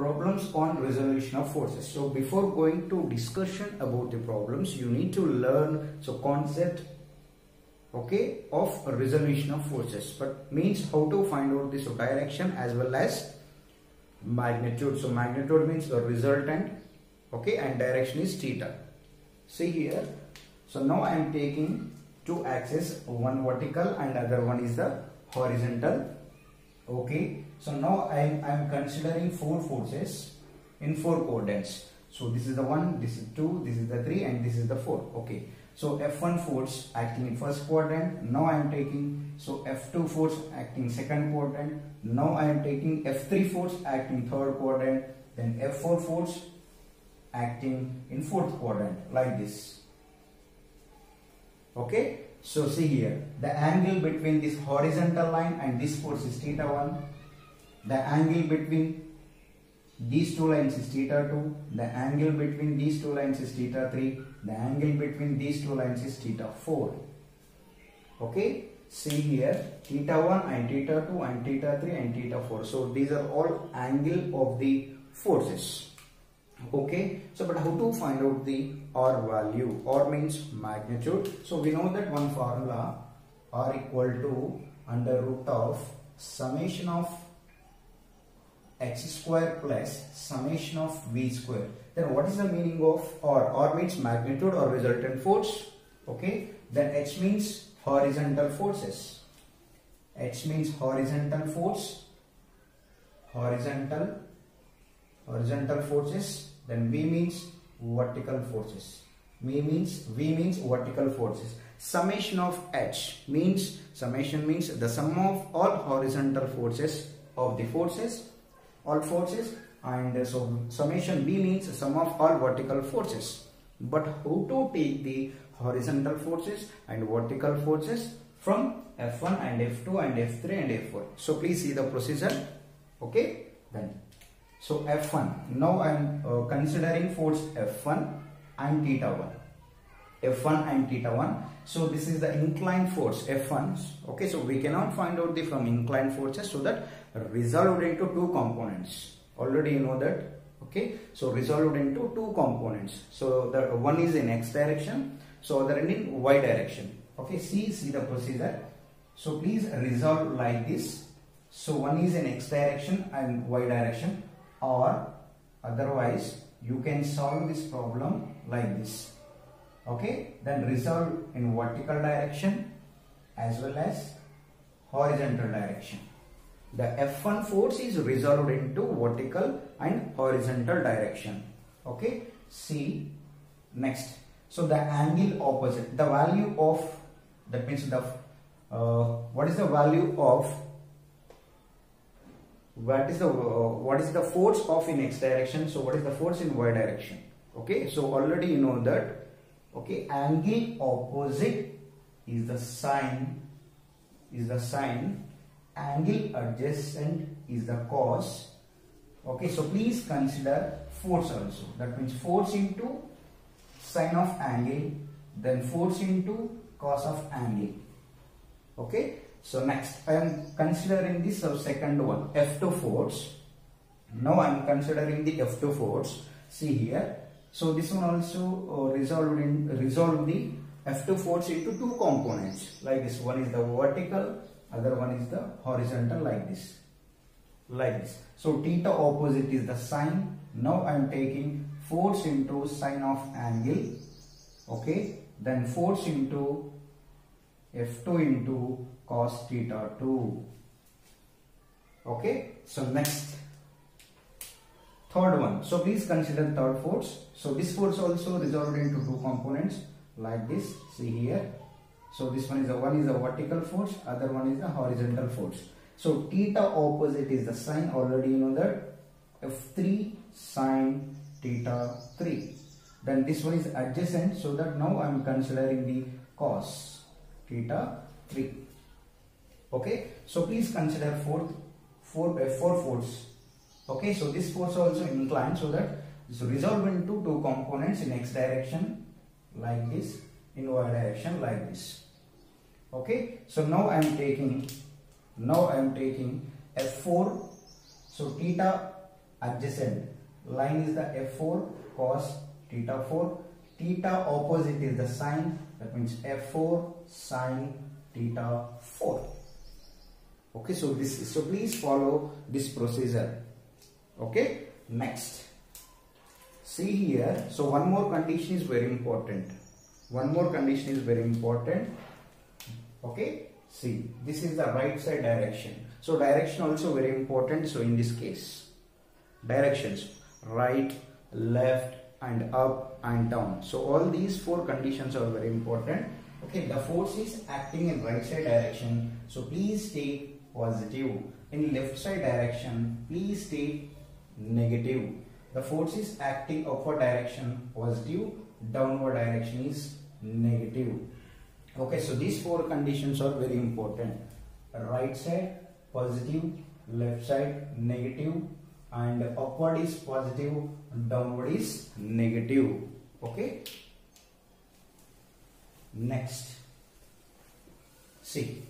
problems on resolution of forces. So before going to discussion about the problems you need to learn so concept okay of resolution of forces. But means how to find out this direction as well as magnitude. So magnitude means the resultant okay and direction is theta. See here. So now i am taking two axes one vertical and other one is the horizontal okay so now i am considering four forces in four coordinates so this is the one this is two this is the three and this is the four okay so F1 force acting in first quadrant. Now I am taking so F2 force acting second quadrant. Now I am taking F3 force acting third quadrant. Then F4 force acting in fourth quadrant like this. Okay. So see here the angle between this horizontal line and this force is theta 1. The angle between these two lines is theta 2. The angle between these two lines is theta 3. The angle between these two lines is theta 4. Okay. See here theta 1 and theta 2 and theta 3 and theta 4. So these are all angle of the forces. Okay. So but how to find out the R value? R means magnitude. So we know that one formula R equal to under root of summation of x square plus summation of v square. Then what is the meaning of or R means magnitude or resultant force. Okay. Then H means horizontal forces. H means horizontal force. Horizontal. Horizontal forces. Then V means vertical forces. V means V means vertical forces. Summation of H means summation means the sum of all horizontal forces of the forces all forces and so summation V means sum of all vertical forces. But how to take the horizontal forces and vertical forces from F1 and F2 and F3 and F4. So please see the procedure. Okay. Then so F1. Now I am uh, considering force F1 and theta 1. F1 and theta 1. So this is the inclined force F1. Okay. So we cannot find out the from inclined forces so that resolved into two components already you know that okay so resolved into two components so the one is in x direction so other in y direction okay see see the procedure so please resolve like this so one is in x direction and y direction or otherwise you can solve this problem like this okay then resolve in vertical direction as well as horizontal direction the F1 force is resolved into vertical and horizontal direction. Okay. See next. So the angle opposite, the value of that means the uh, what is the value of what is the uh, what is the force of in x direction? So what is the force in y direction? Okay. So already you know that. Okay. Angle opposite is the sine is the sine. Angle adjacent is the cos okay so please consider force also. That means force into sine of angle then force into cos of angle. Okay so next i am considering this uh, second one f2 force. Now i am considering the f2 force. See here so this one also uh, resolved in resolve the f2 force into two components. Like this one is the vertical other one is the horizontal like this. Like this. So theta opposite is the sine. Now i am taking force into sine of angle okay? Then force into f2 into cos theta 2 okay? So next third one so please consider third force so this force also resolved into two components like this see here so this one is the one is the vertical force, other one is the horizontal force. So theta opposite is the sine. Already you know that F3 sine theta 3. Then this one is adjacent. So that now I am considering the cos theta 3. Okay. So please consider fourth four uh, four force. Okay. So this force also inclined so that this resolve into two components in x direction like this in y direction like this. Okay so now i am taking now i am taking f4 so theta adjacent. Line is the f4 cos theta 4 theta opposite is the sine that means f4 sine theta 4 okay so this so please follow this procedure okay? Next. See here. So one more condition is very important. One more condition is very important. Okay? See this is the right side direction. So direction also very important. So in this case directions. Right left and up and down. So all these four conditions are very important. Okay? The force is acting in right side direction. So please take positive. In left side direction please take negative. The force is acting upward direction positive. Downward direction is negative. Okay so these four conditions are very important. Right side positive. Left side negative. And upward is positive downward is negative. Okay? Next. See.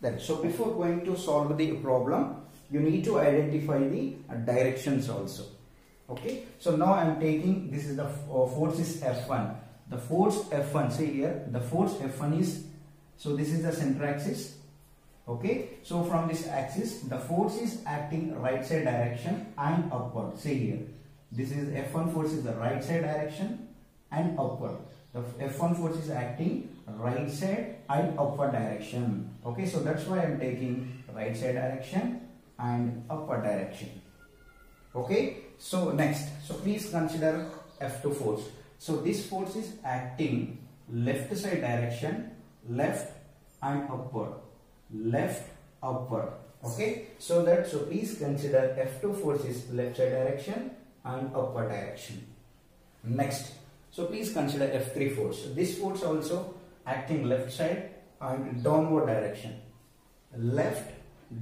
Then so before going to solve the problem you need to identify the uh, directions also. Okay? So now i am taking this is the uh, force is f1 the force f1 see here the force f1 is so this is the center axis. Okay? So from this axis the force is acting right side direction and upward. See here. This is f1 force is the right side direction and upward. The f1 force is acting right side and upward direction. Okay? So that's why i'm taking right side direction and upward direction. Okay? So next. So please consider f2 force. So this force is acting left side direction left and upward. Left upward. Okay? So that so please consider f2 force is left side direction and upward direction. Next. So please consider f3 force. This force also acting left side and downward direction. Left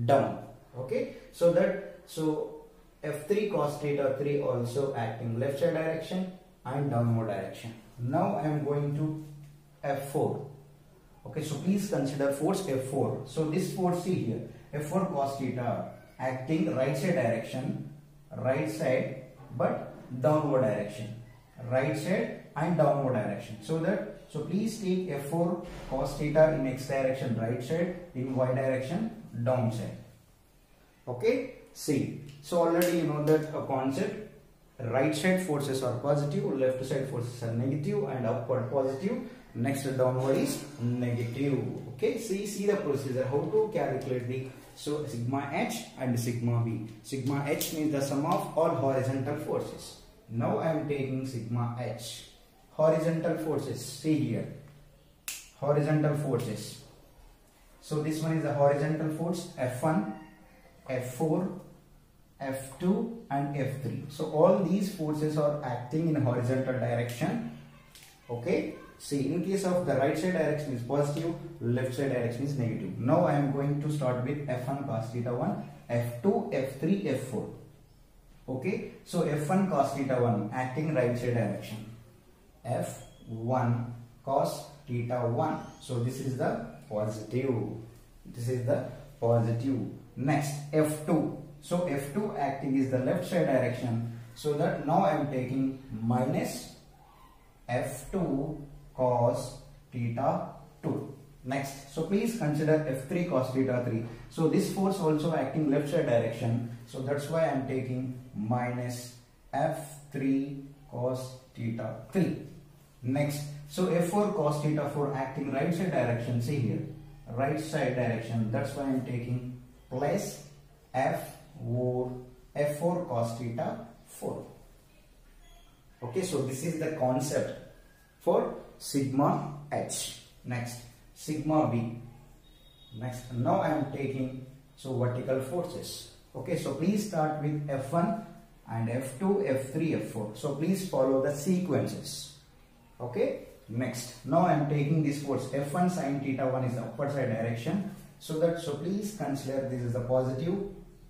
down okay? So that so f3 cos theta 3 also acting left side direction and downward direction. Now i am going to f4 okay? So please consider force f4 so this force see here. F4 cos theta acting right side direction right side but downward direction. Right side and downward direction. So that so please take f4 cos theta in x direction right side in y direction down side okay? See so already you know that a concept right side forces are positive left side forces are negative and upward positive. Next downward is negative. Okay? See see the procedure how to calculate the so sigma h and sigma v sigma h means the sum of all horizontal forces. Now i am taking sigma h. Horizontal forces see here. Horizontal forces. So this one is the horizontal force f1 f4 f2 and f3 so all these forces are acting in horizontal direction. Okay? See in case of the right side direction is positive left side direction is negative. Now i am going to start with f1 cos theta 1 f2 f3 f4 okay? So f1 cos theta 1 acting right side direction. F1 cos theta 1 so this is the positive. This is the positive next f2 so f2 acting is the left side direction. So that now i am taking minus f2 cos theta 2 next. So please consider f3 cos theta 3 so this force also acting left side direction. So that's why i am taking minus f3 cos theta 3 next. So f4 cos theta 4 acting right side direction. See here. Right side direction. That's why i'm taking plus f4 f4 cos theta 4 okay so this is the concept for sigma h. Next sigma v. Next now i am taking so vertical forces. Okay so please start with f1 and f2 f3 f4 so please follow the sequences. Okay next now i am taking this force. F1 sine theta 1 is the upward side direction so that so please consider this is the positive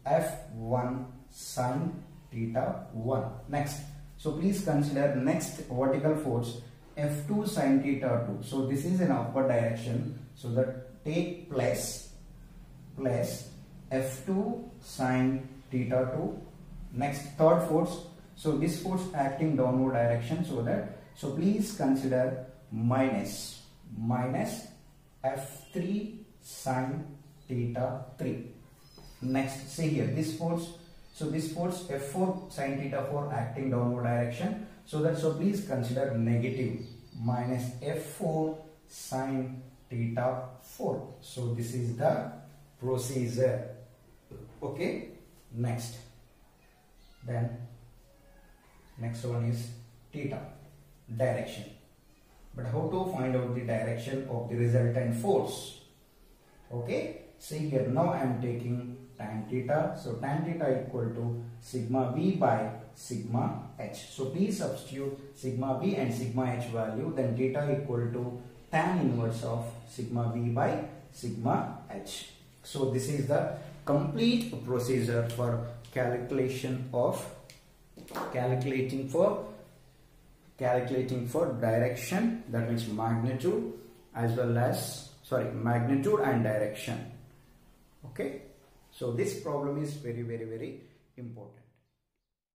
f1 sine theta 1 next. So please consider next vertical force f2 sine theta 2 so this is in upward direction. So that take place plus f2 sine theta 2 next third force. So this force acting downward direction so that so please consider minus minus f3 sine theta 3 next see here this force so this force f4 sine theta 4 acting downward direction. So that so please consider negative minus f4 sine theta 4 so this is the procedure. Okay next. Then next one is theta direction. But how to find out the direction of the resultant force okay? See here now i am taking tan theta. So tan theta equal to sigma v by sigma h. So please substitute sigma v and sigma h value. Then theta equal to tan inverse of sigma v by sigma h. So this is the complete procedure for calculation of calculating for calculating for direction that means magnitude as well as sorry magnitude and direction. Okay? So this problem is very very very important